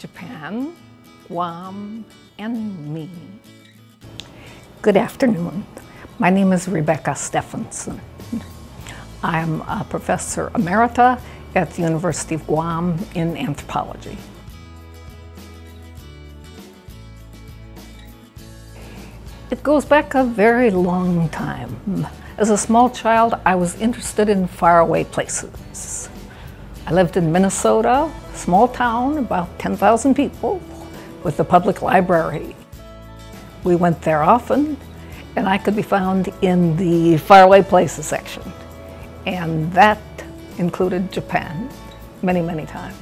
Japan, Guam, and me. Good afternoon. My name is Rebecca Stephenson. I'm a professor emerita at the University of Guam in anthropology. It goes back a very long time. As a small child, I was interested in faraway places. I lived in Minnesota, small town, about 10,000 people, with a public library. We went there often, and I could be found in the faraway places section. And that included Japan many, many times.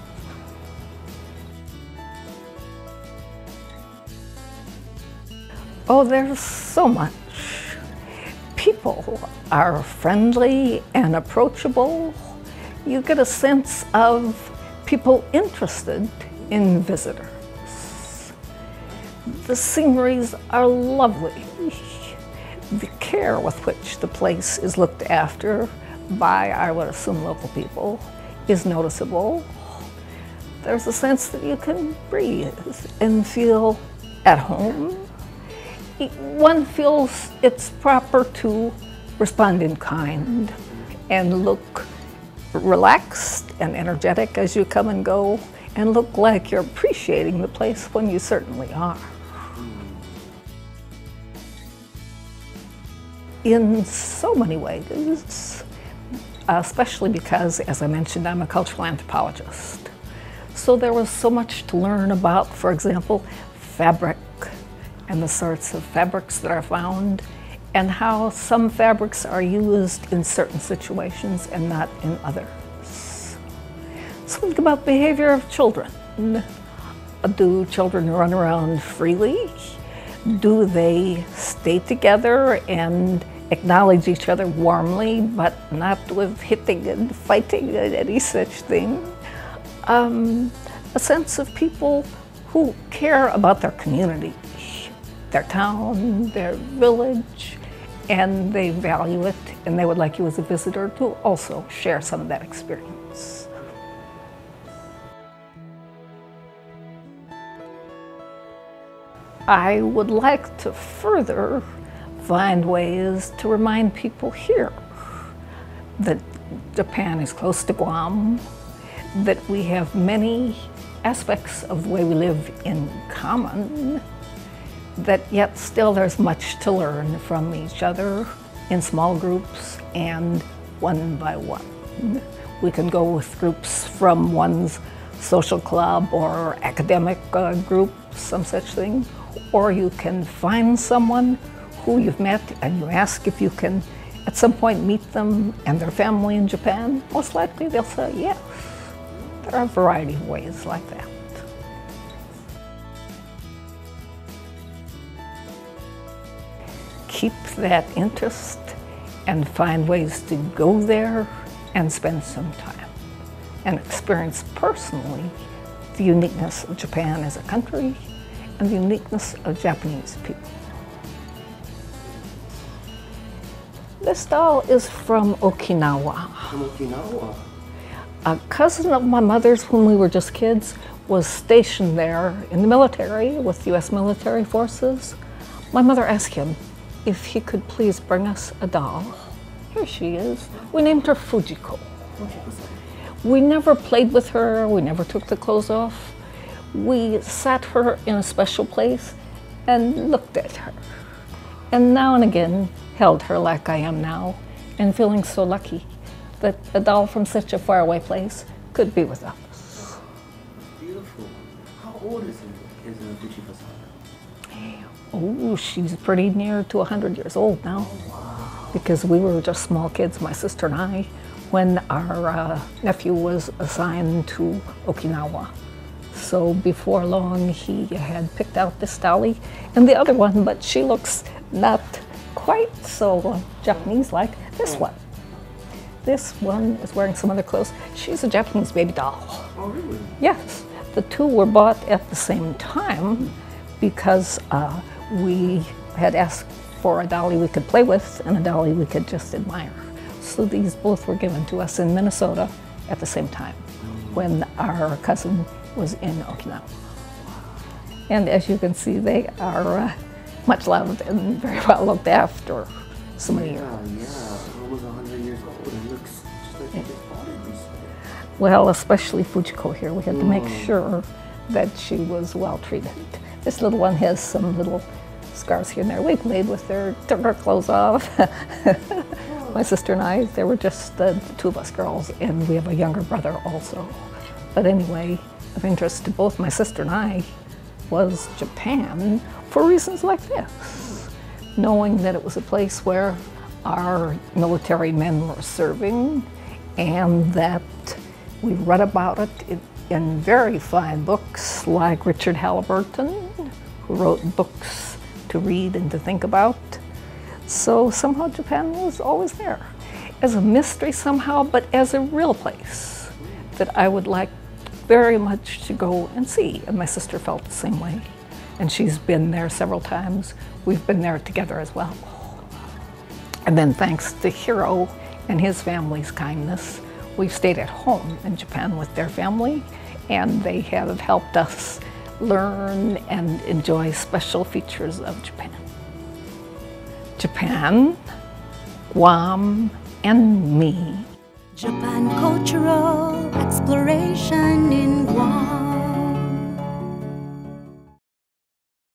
Oh, there's so much. People are friendly and approachable. You get a sense of people interested in visitors. The sceneries are lovely. The care with which the place is looked after by, I would assume, local people is noticeable. There's a sense that you can breathe and feel at home. One feels it's proper to respond in kind and look relaxed and energetic as you come and go and look like you're appreciating the place when you certainly are. In so many ways, uh, especially because, as I mentioned, I'm a cultural anthropologist. So there was so much to learn about, for example, fabric and the sorts of fabrics that are found and how some fabrics are used in certain situations and not in others. So think about behavior of children. Do children run around freely? Do they stay together and acknowledge each other warmly, but not with hitting and fighting and any such thing? Um, a sense of people who care about their community, their town, their village, and they value it, and they would like you as a visitor to also share some of that experience. I would like to further find ways to remind people here that Japan is close to Guam, that we have many aspects of the way we live in common, that yet still there's much to learn from each other in small groups and one by one. We can go with groups from one's social club or academic uh, group, some such thing, or you can find someone who you've met and you ask if you can at some point meet them and their family in Japan. Most likely they'll say yes. There are a variety of ways like that. Keep that interest and find ways to go there and spend some time and experience personally the uniqueness of Japan as a country and the uniqueness of Japanese people. This doll is from Okinawa. From Okinawa? A cousin of my mother's when we were just kids was stationed there in the military with U.S. military forces. My mother asked him, if he could please bring us a doll. Here she is. We named her Fujiko. We never played with her, we never took the clothes off. We sat her in a special place and looked at her. And now and again held her like I am now, and feeling so lucky that a doll from such a faraway place could be with us. Beautiful. How old is, it, is Fujiko-san? Oh, she's pretty near to 100 years old now. Because we were just small kids, my sister and I, when our uh, nephew was assigned to Okinawa. So before long, he had picked out this dolly and the other one, but she looks not quite so Japanese-like. This one. This one is wearing some other clothes. She's a Japanese baby doll. Oh, really? Yes. The two were bought at the same time because uh, we had asked for a dolly we could play with and a dolly we could just admire. So these both were given to us in Minnesota at the same time when our cousin was in Okinawa. And as you can see, they are uh, much loved and very well looked after so many years. Yeah, yeah, almost 100 years old. It looks just like you just bought it recently. Well, especially Fujiko here, we had to make Mm. sure that she was well treated. This little one has some little scars here and there. We played with their, took her clothes off. My sister and I, there were just the two of us girls, and we have a younger brother also. But anyway, of interest to both my sister and I was Japan for reasons like this. Knowing that it was a place where our military men were serving and that we read about it in, in very fine books like Richard Halliburton, wrote books to read and to think about. So somehow Japan was always there as a mystery somehow, but as a real place that I would like very much to go and see. And my sister felt the same way. And she's been there several times. We've been there together as well. And then thanks to Hiro and his family's kindness, we've stayed at home in Japan with their family, and they have helped us learn and enjoy special features of Japan. Japan, Guam, and me. Japan Cultural Exploration in Guam.